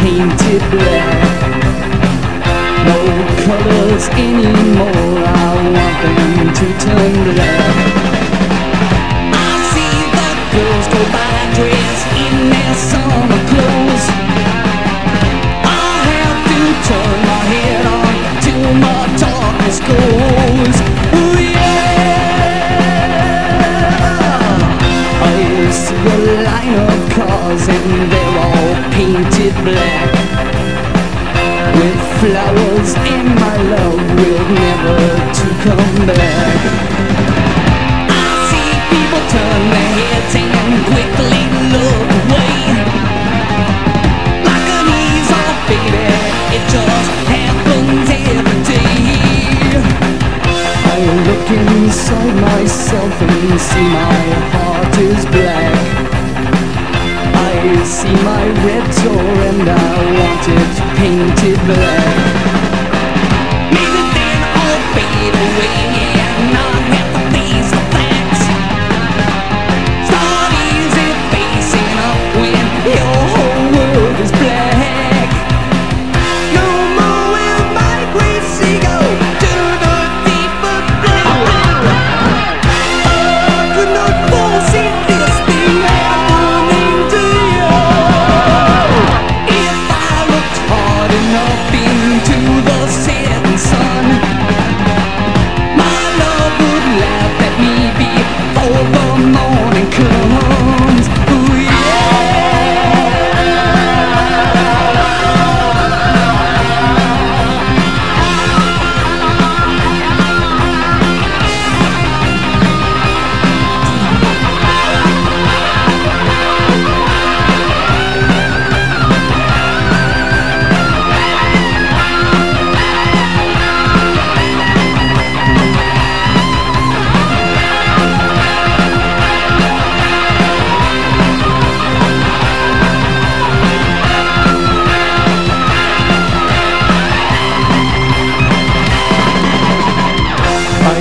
painted black. No colors anymore, I want them to turn black. Black. With flowers and my love will never to come back. I see people turn their heads and quickly look away. Like an ease off, baby, it just happens every day. I look inside myself and see my heart is black. I see my red door and I want it painted black.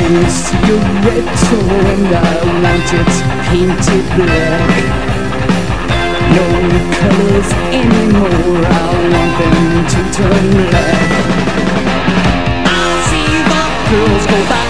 Miss your red toe and I want it painted black. No colors anymore, I want them to turn black. I see the girls go by